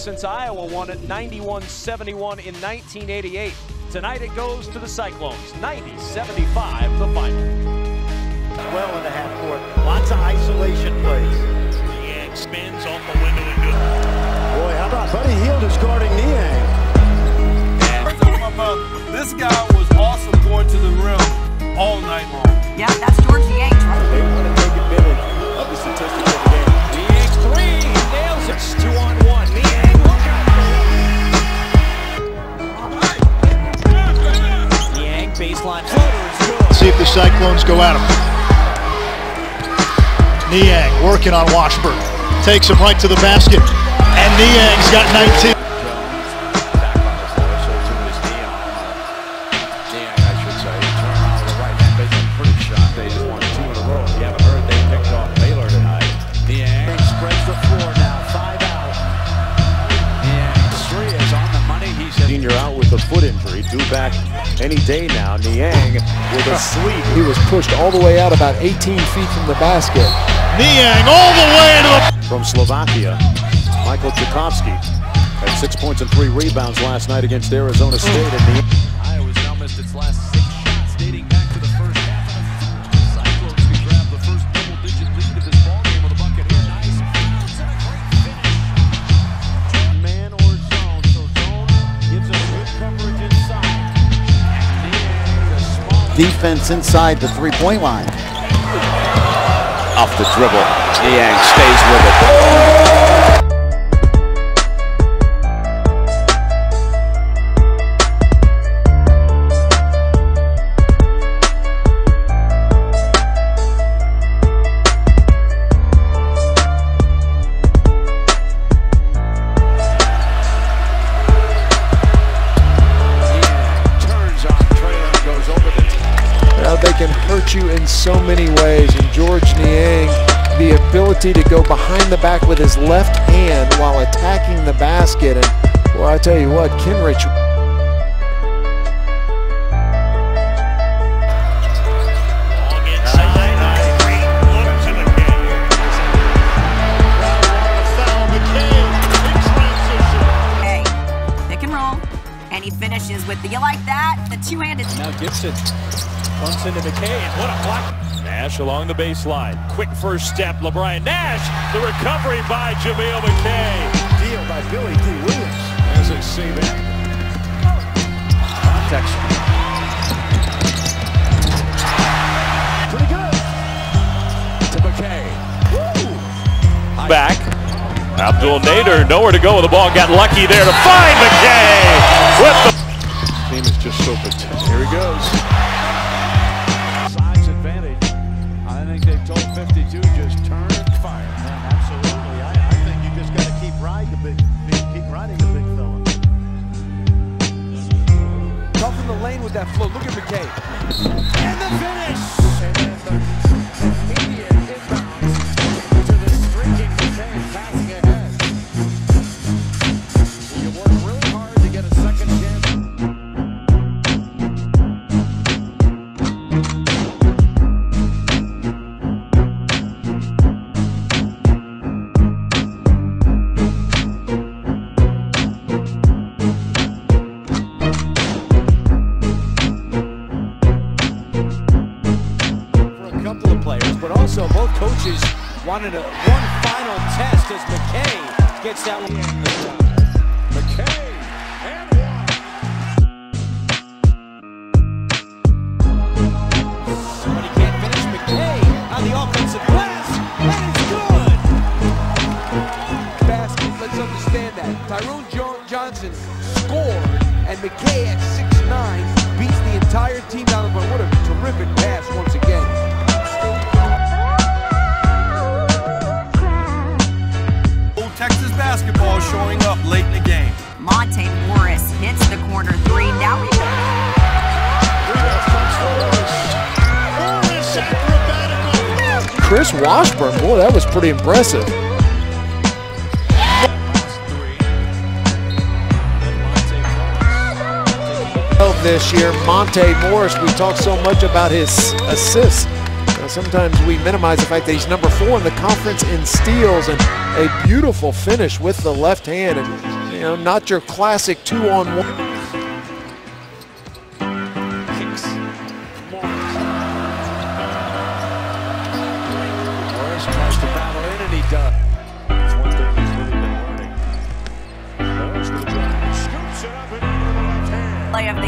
since Iowa won it 91-71 in 1988. Tonight it goes to the Cyclones, 90-75 the final. Well in the half court, lots of isolation plays. Niang spins off the window and good. Boy, how about Buddy Hield is guarding Niang? Uh, this guy was awesome going to the rim all night long. Yeah, that's Georges Niang. Cyclones go at him. Niang working on Washburn. Takes him right to the basket. And Niang's got 19. Senior out with a foot injury, due back any day now. Niang with a sweep. He was pushed all the way out about 18 feet from the basket. Niang all the way to the. From Slovakia, Michael Tchaikovsky had six points and three rebounds last night against Arizona State. Defense inside the three-point line. Off the dribble. Niang stays with it. Hurt you in so many ways. And Georges Niang, the ability to go behind the back with his left hand while attacking the basket. And well, I tell you what, roll. And he finishes with the, you like that? The two-handed. Now Gibson bumps into McKay, and what a block. Nash along the baseline. Quick first step. Le'Bryan Nash. The recovery by Jameel McKay. deal by Billy D. Williams. As they save it. Protection. Pretty good. To McKay. Back. Abdel Nader nowhere to go with the ball. Got lucky there to find McKay with the Team is just so potential. Here he goes. size advantage. I think they've told 52 just turn and fire. Absolutely. I, I think you just got to keep riding the big, big, keep riding the big fella. Tough in the lane with that flow. Look at McKay. And the finish. Tyrone jo- Johnson scored, and McKay at 6'9 beats the entire team down the court. What a terrific pass once again. Texas basketball showing up late in the game. Monte Morris hits the corner three. Now we Chris Washburn, boy, that was pretty impressive. This year, Monte Morris, we talked so much about his assists. Uh, sometimes we minimize the fact that he's number four in the conference in steals and a beautiful finish with the left hand. And you know not your classic two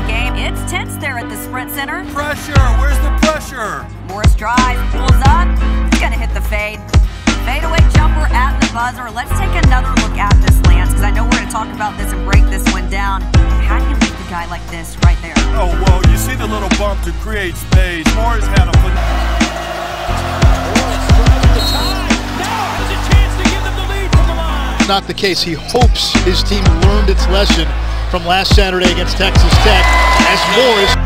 the game. It's tense there at the Sprint Center. Pressure. Where's the pressure? Morris drives, pulls up. He's gonna hit the fade. Fadeaway jumper at the buzzer. Let's take another look at this, Lance, because I know we're gonna talk about this and break this one down. How do you beat the guy like this right there? Oh, well, you see the little bump to create space. Morris had a foot. Morris driving the tie. Now has a chance to give them the lead from the line. Not the case. He hopes his team learned its lesson from last Saturday against Texas Tech as Morris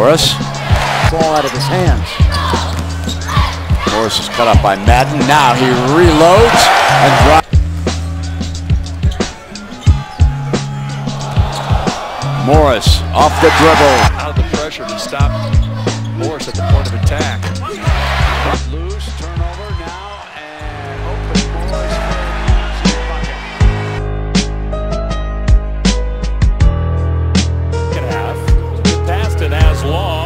Morris. Ball out of his hands. Morris is cut up by Madden. Now he reloads and drives. Morris off the dribble. out of the pressure to stop Morris at the point of attack. Passed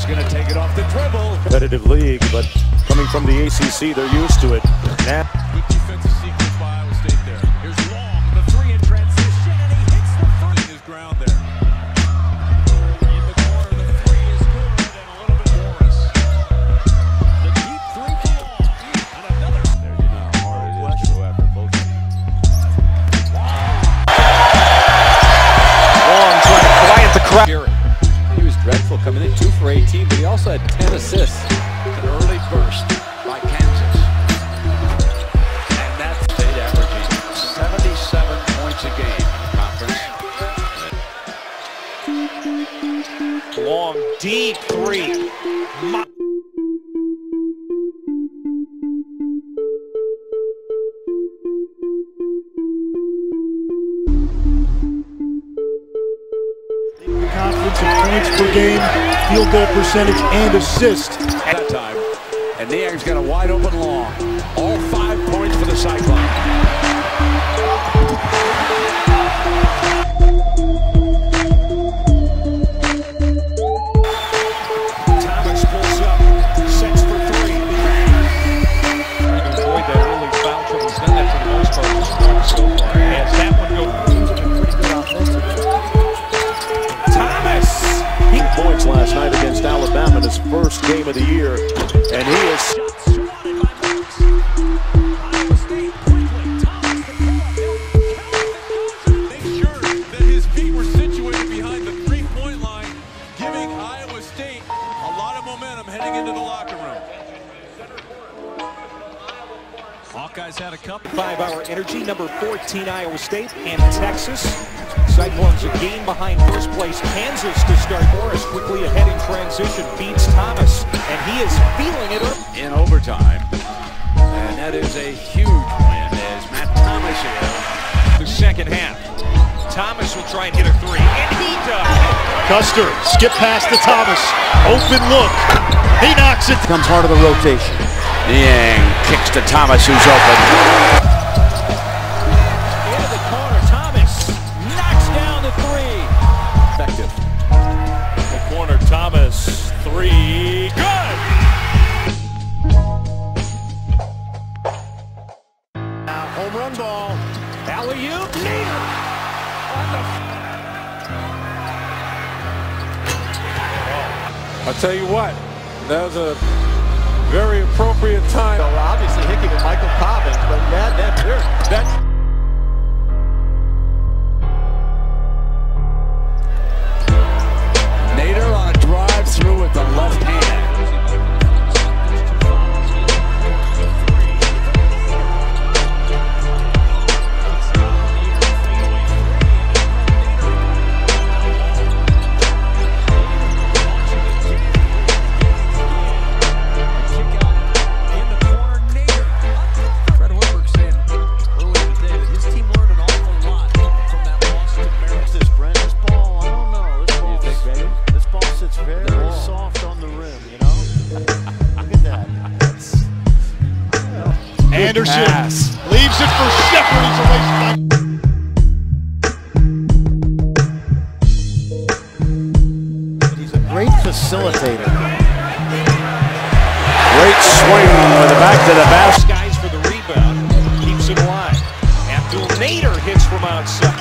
is going to take it off the dribble. Competitive league, but coming from the ACC, they're used to it. Now, Good defensive sequence by Iowa State there. Here's Long, the three in transition, and he hits the three. His ground there. In the corner, the three is good, and a little bit Morris. The deep three for Long, and another. There you know how hard it is to go after both of them. Long trying to quiet the crowd. For 18, but he also had 10 assists. An early burst by Kansas. And that's state averaging 77 points a game conference. Long, deep three. Mo- conference points per game, field goal percentage, and assist. At that time. And Niang's got a wide open long. All five points for the Cyclones. First game of the year, and he is Iowa State quickly. Thomas the Make sure that his feet were situated behind the three-point line, giving Iowa State a lot of momentum heading into the locker room. Hawkeyes had a couple. Five-hour energy, number 14 Iowa State and Texas. Cyclones a game behind first place Kansas to start. Morris quickly ahead in transition, beats Thomas, and he is feeling it. In overtime. And that is a huge win as Matt Thomas is. The second half. Thomas will try and hit a three, and he does. Custer, skip past to Thomas. Open look. He knocks it. Comes part of the rotation. Niang kicks to Thomas, who's open. Home run ball. Alley-oop, Nader. I'll tell you what, that was a very appropriate time. So obviously Hickey with Michael Cobbins, but yeah, that, that Nader on a drive through with the left hand. Facilitator. Great swing with the back to the basket. Guys for the rebound, keeps it alive. Abdel Nader hits from outside.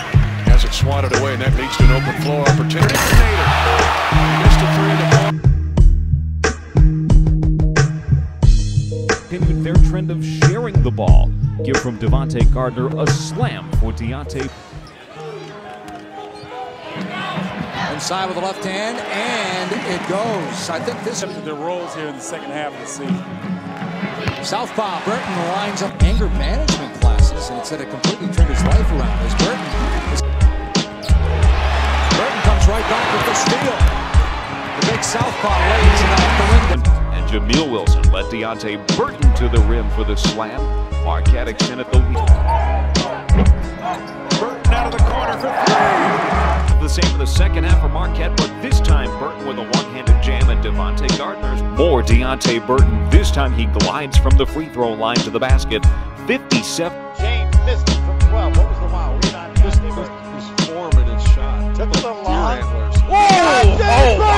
Has it swatted away, and that leads to an open floor opportunity for Nader. Missed a three in the Continued their trend of sharing the ball. Give from Devontae Gardner a slam for Deonte. Inside with the left hand, and it goes. I think this is The roles here in the second half of the season. Southpaw Burton lines up anger management classes, and it's had a completely turned his life around. As Burton, is- Burton comes right back with the steal. The big Southpaw lays it off the window. And Jamil Wilson led Deonte Burton to the rim for the slam. Marquette extended the lead. Burton out of the corner for three. The same in the second half for Marquette, but this time Burton with a one-handed jam and Devontae Gardner's more Deonte Burton. This time he glides from the free throw line to the basket. 57. James missed it from 12. What was the wow? We're not his form and his shot. Took the line. Whoa! Oh, oh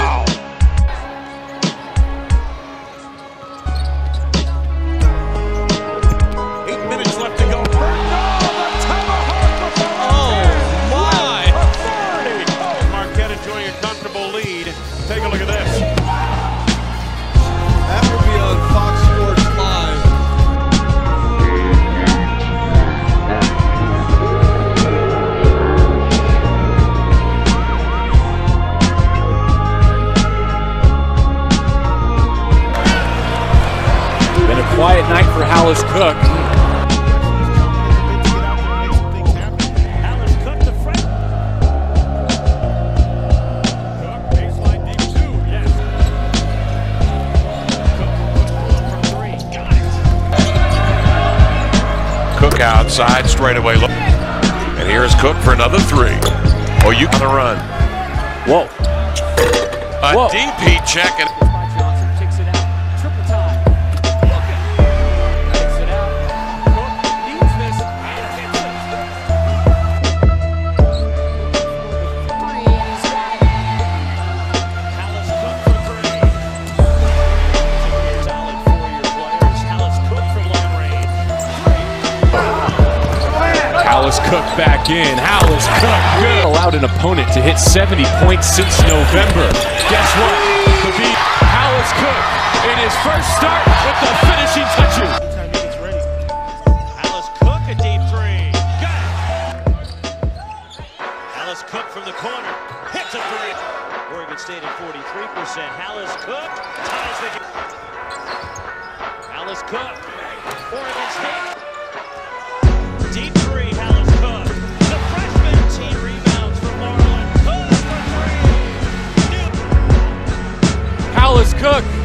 outside, straightaway look. And here's Cooke for another three. Oh, you got to run. Whoa. A Whoa. DP check and Cooke back in. Hallice Cooke good. Allowed an opponent to hit 70 points since November. Guess what? The beat Hallice Cooke in his first start with the finishing touches. Hallice Cooke, a deep three. Got it. Cooke from the corner. Hits a three. Oregon State at 43%. Hallice Cooke ties the game. Hallice Cooke. Oregon State Cooke.